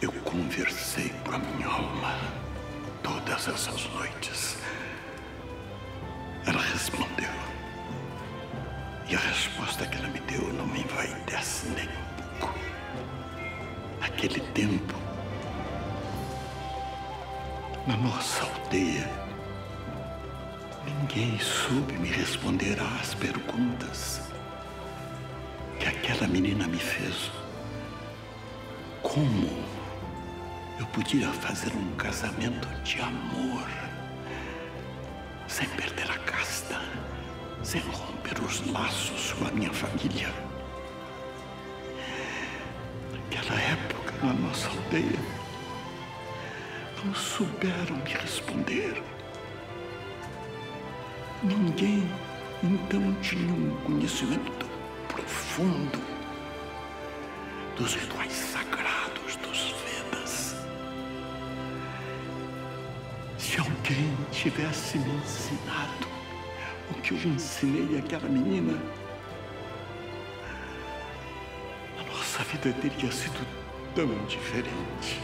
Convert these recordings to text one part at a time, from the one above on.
Eu conversei com a minha alma todas essas noites. Ela respondeu. E a resposta que ela me deu não me envaidece nem um pouco. Naquele tempo, na nossa aldeia, ninguém soube me responder às perguntas que aquela menina me fez. Como eu podia fazer um casamento de amor sem perder a casta, sem romper os laços com a minha família? Naquela época, na nossa aldeia, não souberam me responder. Ninguém então tinha um conhecimento profundo dos rituais sagrados alguém tivesse me ensinado o que eu ensinei àquela menina, a nossa vida teria sido tão diferente.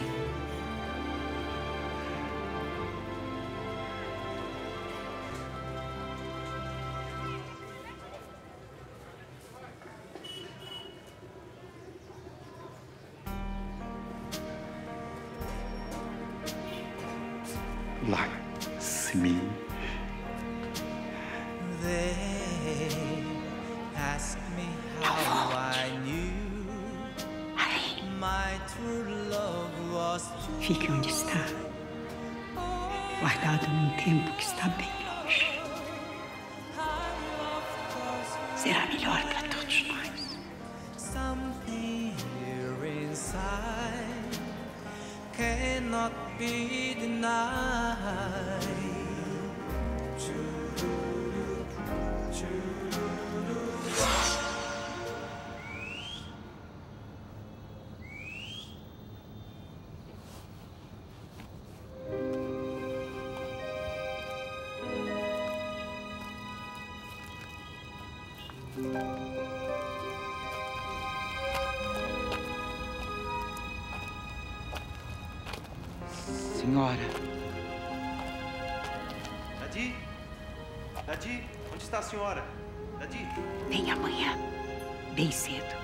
Lakshmi. They ask me how I knew my true love was true. Fique onde está, guardado num tempo que está bem longe. Será melhor para todos nós. Something here inside cannot be denied. Senhora, Dadi? Dadi, onde está a senhora? Dadi? Vem amanhã, bem cedo.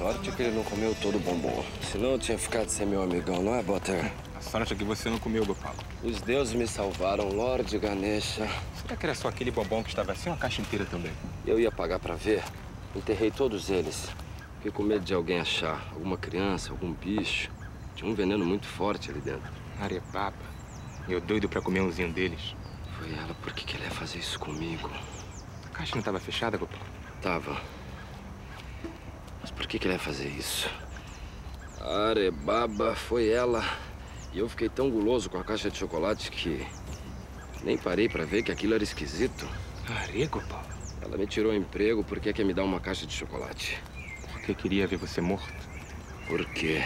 Sorte que ele não comeu todo o bombom. Senão eu tinha ficado sem meu amigão, não é, Butter? A sorte é que você não comeu, Gopal. Os deuses me salvaram, Lorde Ganesha. Será que era só aquele bombom que estava assim ou a caixa inteira também? Eu ia pagar pra ver. Enterrei todos eles. Fiquei com medo de alguém achar. Alguma criança, algum bicho. Tinha um veneno muito forte ali dentro. Arebaba. Eu doido pra comer umzinho deles. Foi ela. Por que, que ela ia fazer isso comigo? A caixa não estava fechada, Gopal? Tava. Por que, que ela ia fazer isso? Arebaba, foi ela. E eu fiquei tão guloso com a caixa de chocolate que nem parei pra ver que aquilo era esquisito. Are, Gopal? Ela me tirou o emprego porque quer me dar uma caixa de chocolate. Porque queria ver você morto. Por quê?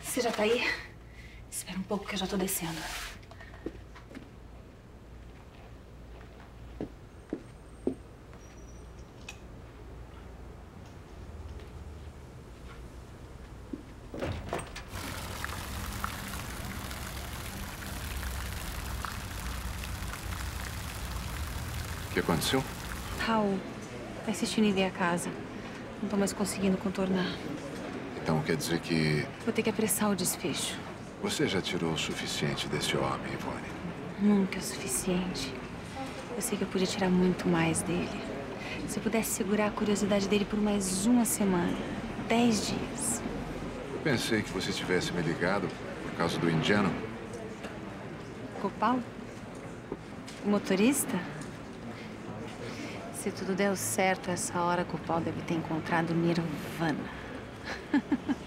Você já tá aí? Espera um pouco que eu já tô descendo. O que aconteceu? Raul, tá insistindo em vir a casa. Não tô mais conseguindo contornar. Então quer dizer que. Vou ter que apressar o desfecho. Você já tirou o suficiente desse homem, Ivone? Nunca é o suficiente. Eu sei que eu podia tirar muito mais dele. Se eu pudesse segurar a curiosidade dele por mais uma semana, dez dias. Eu pensei que você tivesse me ligado por causa do indiano. Copal? O motorista? Se tudo deu certo, essa hora Copal deve ter encontrado Nirvana.